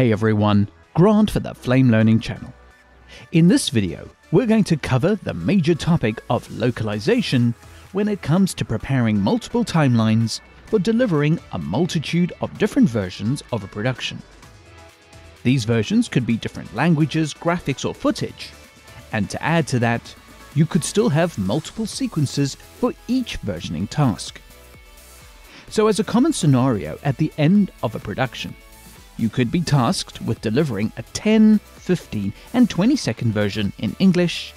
Hey everyone, Grant for the Flame Learning channel. In this video, we're going to cover the major topic of localization when it comes to preparing multiple timelines for delivering a multitude of different versions of a production. These versions could be different languages, graphics, or footage, and to add to that, you could still have multiple sequences for each versioning task. So, as a common scenario at the end of a production, you could be tasked with delivering a 10, 15, and 20 second version in English,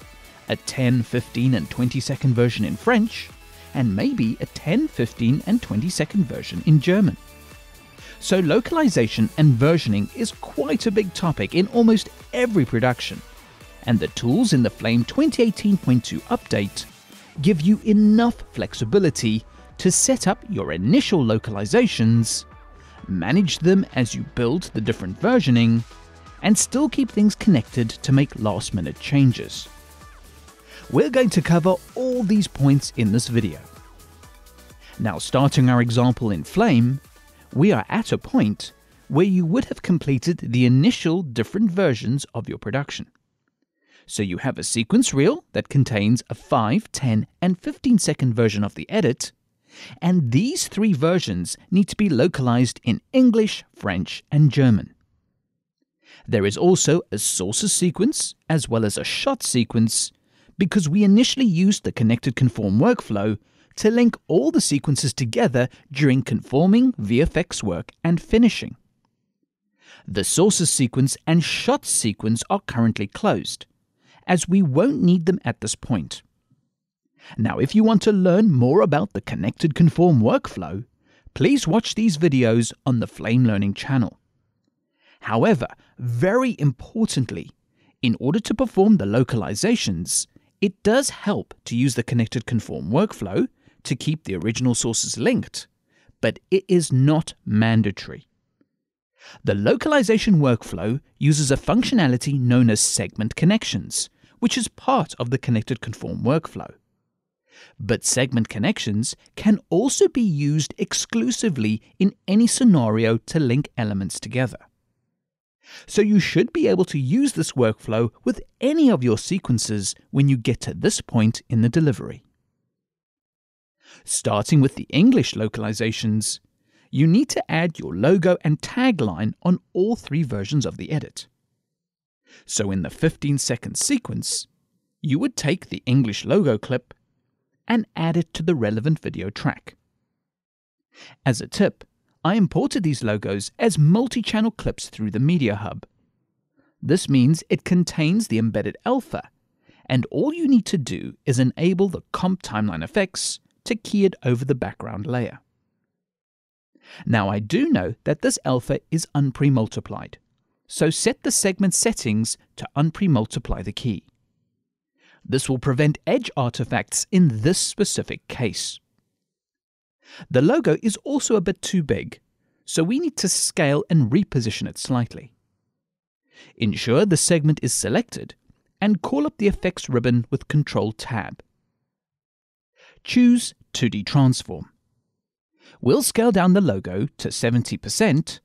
a 10, 15, and 20 second version in French, and maybe a 10, 15, and 20 second version in German. So, localization and versioning is quite a big topic in almost every production, and the tools in the Flame 2018.2 update give you enough flexibility to set up your initial localizations manage them as you build the different versioning, and still keep things connected to make last minute changes. We're going to cover all these points in this video. Now starting our example in Flame, we are at a point where you would have completed the initial different versions of your production. So you have a sequence reel that contains a 5, 10, and 15 second version of the edit, and these three versions need to be localized in English, French, and German. There is also a sources sequence as well as a shot sequence because we initially used the connected conform workflow to link all the sequences together during conforming VFX work and finishing. The sources sequence and shot sequence are currently closed, as we won't need them at this point. Now, if you want to learn more about the Connected Conform workflow, please watch these videos on the Flame Learning channel. However, very importantly, in order to perform the localizations, it does help to use the Connected Conform workflow to keep the original sources linked, but it is not mandatory. The localization workflow uses a functionality known as segment connections, which is part of the Connected Conform workflow. But segment connections can also be used exclusively in any scenario to link elements together. So you should be able to use this workflow with any of your sequences when you get to this point in the delivery. Starting with the English localizations, you need to add your logo and tagline on all three versions of the edit. So in the 15 second sequence, you would take the English logo clip and add it to the relevant video track. As a tip, I imported these logos as multi-channel clips through the Media Hub. This means it contains the embedded alpha, and all you need to do is enable the comp timeline effects to key it over the background layer. Now I do know that this alpha is unpre-multiplied, so set the segment settings to unpre-multiply the key. This will prevent edge artifacts in this specific case. The logo is also a bit too big, so we need to scale and reposition it slightly. Ensure the segment is selected and call up the effects ribbon with Control Tab. Choose 2D Transform. We'll scale down the logo to 70%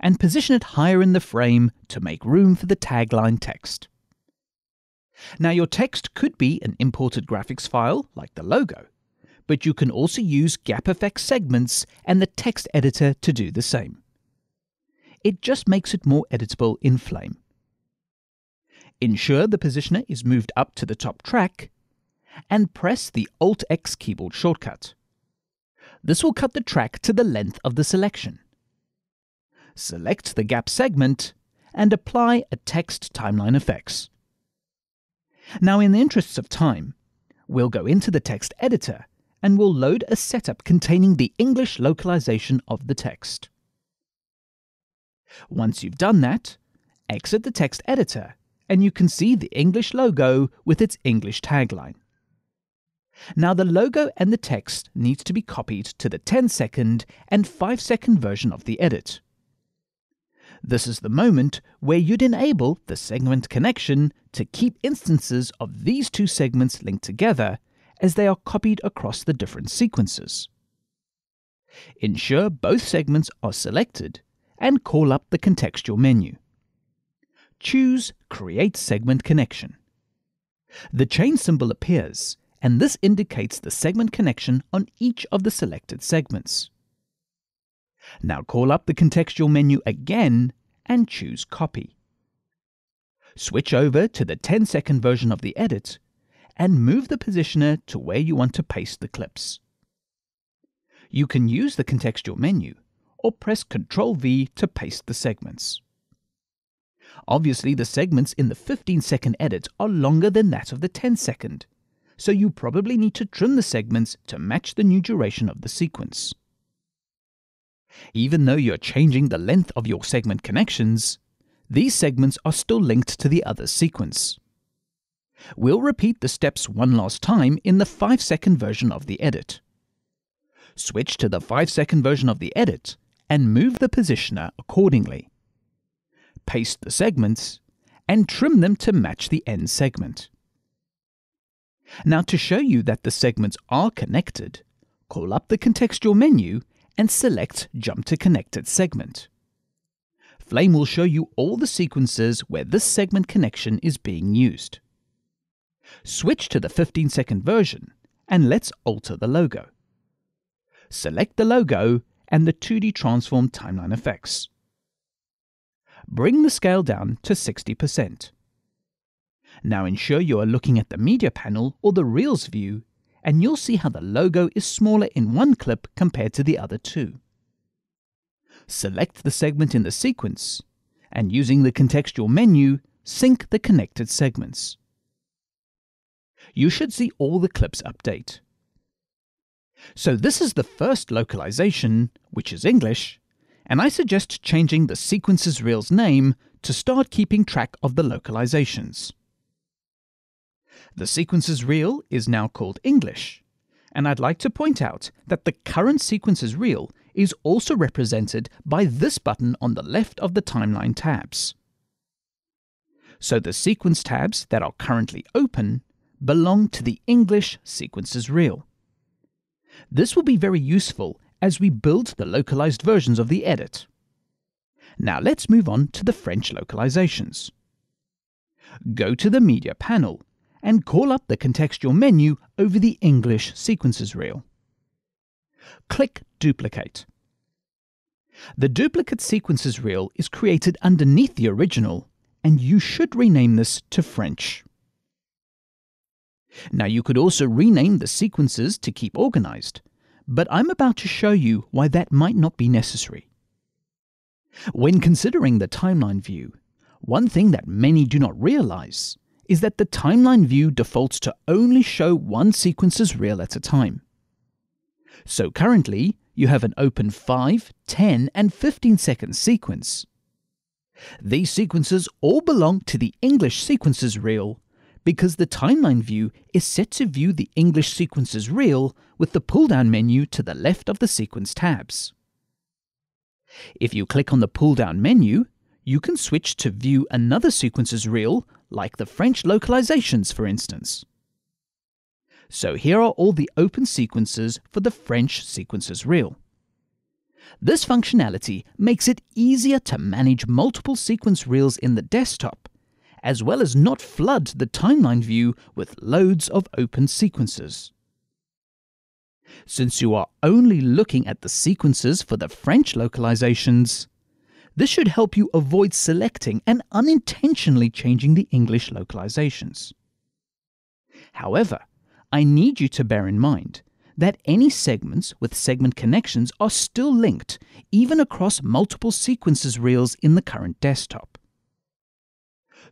and position it higher in the frame to make room for the tagline text. Now, your text could be an imported graphics file, like the logo, but you can also use GapFX segments and the text editor to do the same. It just makes it more editable in Flame. Ensure the positioner is moved up to the top track, and press the Alt-X keyboard shortcut. This will cut the track to the length of the selection. Select the gap segment and apply a text timeline effects. Now, in the interests of time, we'll go into the text editor and we'll load a setup containing the English localization of the text. Once you've done that, exit the text editor and you can see the English logo with its English tagline. Now the logo and the text needs to be copied to the 10 second and 5 second version of the edit. This is the moment where you'd enable the segment connection to keep instances of these two segments linked together as they are copied across the different sequences. Ensure both segments are selected and call up the contextual menu. Choose Create Segment Connection. The chain symbol appears, and this indicates the segment connection on each of the selected segments. Now call up the contextual menu again and choose Copy. Switch over to the 10 second version of the edit and move the positioner to where you want to paste the clips. You can use the contextual menu or press Ctrl V to paste the segments. Obviously, the segments in the 15 second edit are longer than that of the 10 second, so you probably need to trim the segments to match the new duration of the sequence. Even though you're changing the length of your segment connections, these segments are still linked to the other sequence. We'll repeat the steps one last time in the 5 second version of the edit. Switch to the 5 second version of the edit and move the positioner accordingly. Paste the segments and trim them to match the end segment. Now to show you that the segments are connected, call up the contextual menu and select Jump to Connected Segment. Flame will show you all the sequences where this segment connection is being used. Switch to the 15 second version and let's alter the logo. Select the logo and the 2D transform timeline effects. Bring the scale down to 60%. Now ensure you are looking at the media panel or the Reels view and you'll see how the logo is smaller in one clip compared to the other two. Select the segment in the sequence and using the contextual menu, sync the connected segments. You should see all the clips update. So this is the first localization, which is English, and I suggest changing the sequences reel's name to start keeping track of the localizations. The sequences reel is now called English, and I'd like to point out that the current sequences reel is also represented by this button on the left of the timeline tabs. So the sequence tabs that are currently open belong to the English sequences reel. This will be very useful as we build the localized versions of the edit. Now let's move on to the French localizations. Go to the Media panel and call up the contextual menu over the English sequences reel. Click Duplicate. The duplicate sequences reel is created underneath the original, and you should rename this to French. Now you could also rename the sequences to keep organized, but I'm about to show you why that might not be necessary. When considering the timeline view, one thing that many do not realize is that the timeline view defaults to only show one sequence's reel at a time. So currently, you have an open 5, 10, and 15 second sequence. These sequences all belong to the English sequences reel because the timeline view is set to view the English sequences reel with the pull-down menu to the left of the sequence tabs. If you click on the pull-down menu, you can switch to view another sequences reel, like the French localizations, for instance. So here are all the open sequences for the French sequences reel. This functionality makes it easier to manage multiple sequence reels in the desktop as well as not flood the timeline view with loads of open sequences. Since you are only looking at the sequences for the French localizations, this should help you avoid selecting and unintentionally changing the English localizations. However, I need you to bear in mind that any segments with segment connections are still linked even across multiple sequences reels in the current desktop.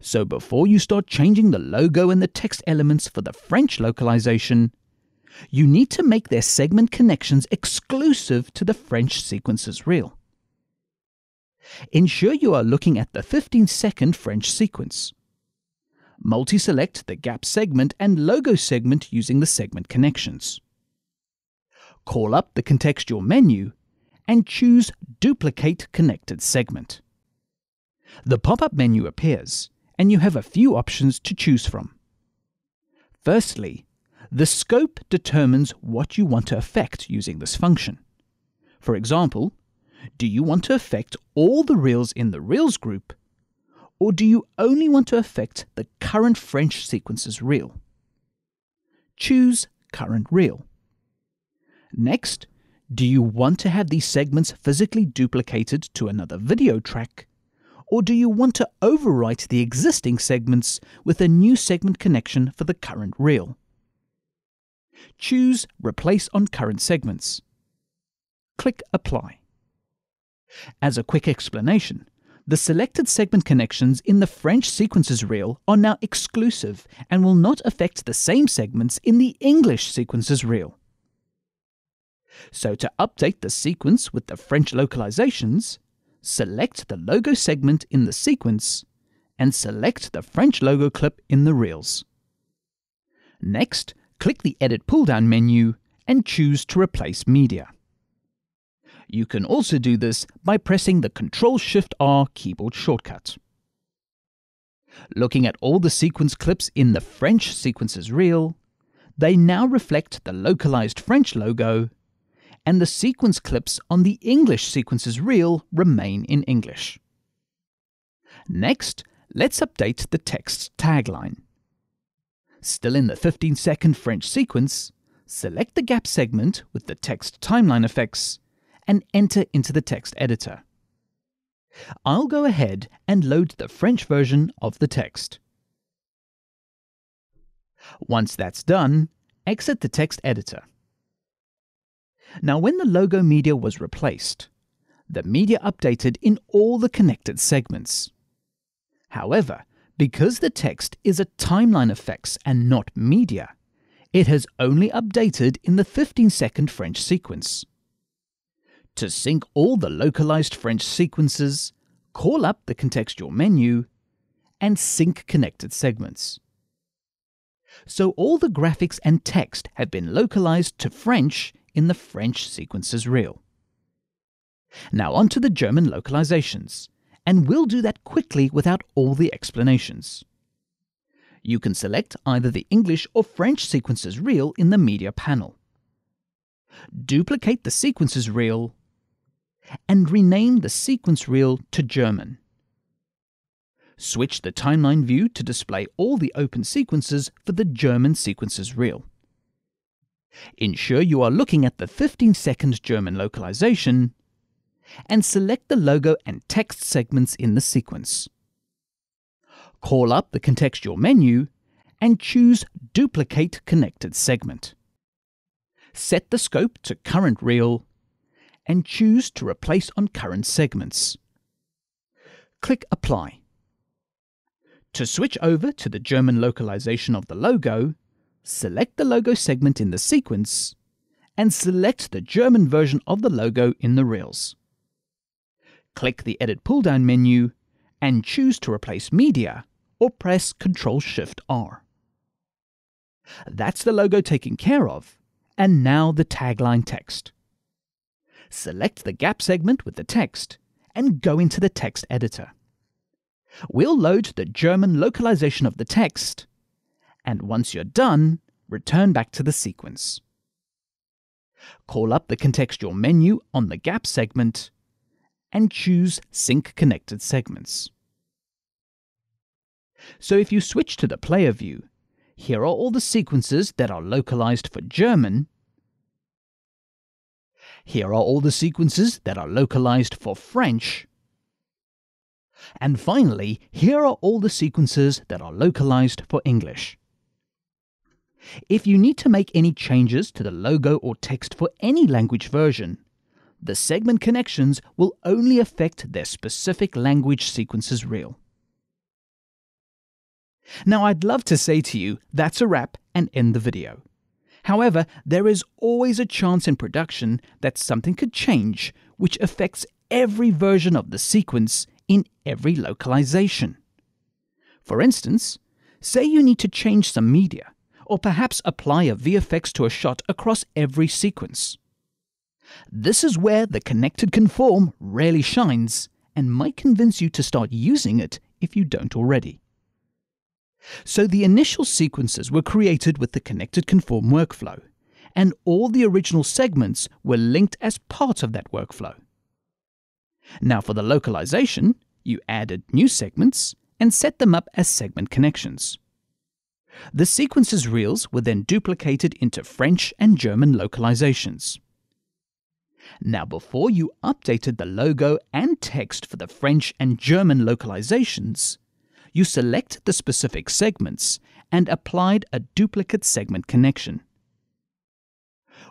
So before you start changing the logo and the text elements for the French localization, you need to make their segment connections exclusive to the French sequences reel. Ensure you are looking at the 15 second French sequence. Multi-select the gap segment and logo segment using the segment connections. Call up the contextual menu and choose Duplicate Connected Segment. The pop-up menu appears and you have a few options to choose from. Firstly, the scope determines what you want to affect using this function. For example, Do you want to affect all the reels in the reels group, or do you only want to affect the current French sequences reel? Choose Current Reel. Next, do you want to have these segments physically duplicated to another video track, or do you want to overwrite the existing segments with a new segment connection for the current reel? Choose Replace on Current Segments. Click Apply. As a quick explanation, the selected segment connections in the French sequences reel are now exclusive and will not affect the same segments in the English sequences reel. So to update the sequence with the French localizations, select the logo segment in the sequence and select the French logo clip in the reels. Next, click the Edit pull-down menu and choose to replace media. You can also do this by pressing the Ctrl-Shift-R keyboard shortcut. Looking at all the sequence clips in the French sequences reel, they now reflect the localized French logo, and the sequence clips on the English sequences reel remain in English. Next, let's update the text tagline. Still in the 15 second French sequence, select the gap segment with the text timeline effects and enter into the text editor. I'll go ahead and load the French version of the text. Once that's done, exit the text editor. Now when the logo media was replaced, the media updated in all the connected segments. However, because the text is a timeline effects and not media, it has only updated in the 15 second French sequence. To sync all the localized French sequences, call up the contextual menu and sync connected segments. So all the graphics and text have been localized to French in the French sequences reel. Now on to the German localizations, and we'll do that quickly without all the explanations. You can select either the English or French sequences reel in the media panel. Duplicate the sequences reel and rename the sequence reel to German. Switch the timeline view to display all the open sequences for the German sequences reel. Ensure you are looking at the 15 second German localization and select the logo and text segments in the sequence. Call up the contextual menu and choose Duplicate Connected Segment. Set the scope to Current Reel and choose to replace on current segments. Click Apply. To switch over to the German localization of the logo, select the logo segment in the sequence and select the German version of the logo in the reels. Click the Edit pull-down menu and choose to replace media or press Ctrl-Shift-R. That's the logo taken care of, and now the tagline text select the gap segment with the text, and go into the text editor. We'll load the German localization of the text, and once you're done, return back to the sequence. Call up the contextual menu on the gap segment and choose Sync Connected Segments. So if you switch to the player view, here are all the sequences that are localized for German here are all the sequences that are localized for French. And finally, here are all the sequences that are localized for English. If you need to make any changes to the logo or text for any language version, the segment connections will only affect their specific language sequences reel. Now I'd love to say to you, that's a wrap and end the video. However, there is always a chance in production that something could change, which affects every version of the sequence in every localization. For instance, say you need to change some media, or perhaps apply a VFX to a shot across every sequence. This is where the connected conform really shines and might convince you to start using it if you don't already. So the initial sequences were created with the connected conform workflow, and all the original segments were linked as part of that workflow. Now for the localization, you added new segments and set them up as segment connections. The sequences reels were then duplicated into French and German localizations. Now, before you updated the logo and text for the French and German localizations, you select the specific segments and applied a duplicate segment connection.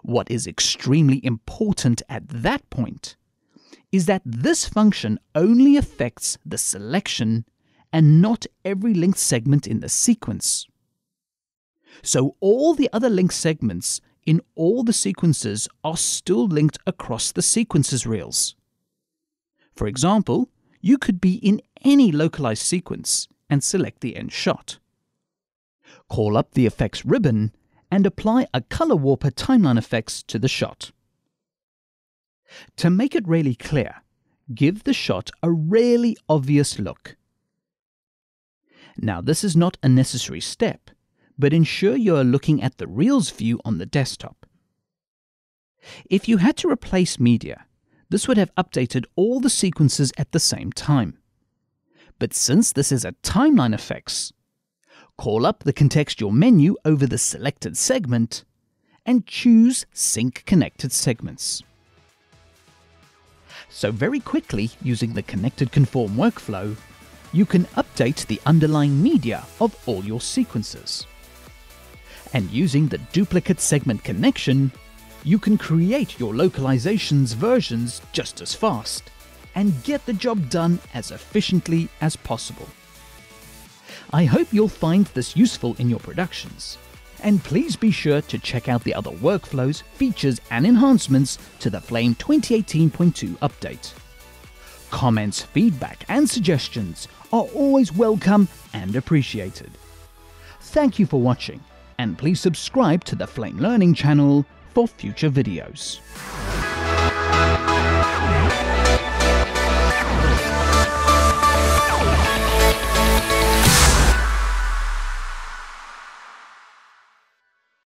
What is extremely important at that point is that this function only affects the selection and not every linked segment in the sequence. So all the other linked segments in all the sequences are still linked across the sequences reels. For example, you could be in any localized sequence and select the end shot. Call up the effects ribbon and apply a color warper timeline effects to the shot. To make it really clear, give the shot a really obvious look. Now this is not a necessary step, but ensure you are looking at the Reels view on the desktop. If you had to replace media, this would have updated all the sequences at the same time. But since this is a timeline effects, call up the contextual menu over the selected segment and choose Sync Connected Segments. So very quickly, using the Connected Conform workflow, you can update the underlying media of all your sequences. And using the duplicate segment connection, you can create your localizations versions just as fast and get the job done as efficiently as possible. I hope you'll find this useful in your productions. And please be sure to check out the other workflows, features, and enhancements to the Flame 2018.2 update. Comments, feedback, and suggestions are always welcome and appreciated. Thank you for watching and please subscribe to the Flame Learning channel for future videos.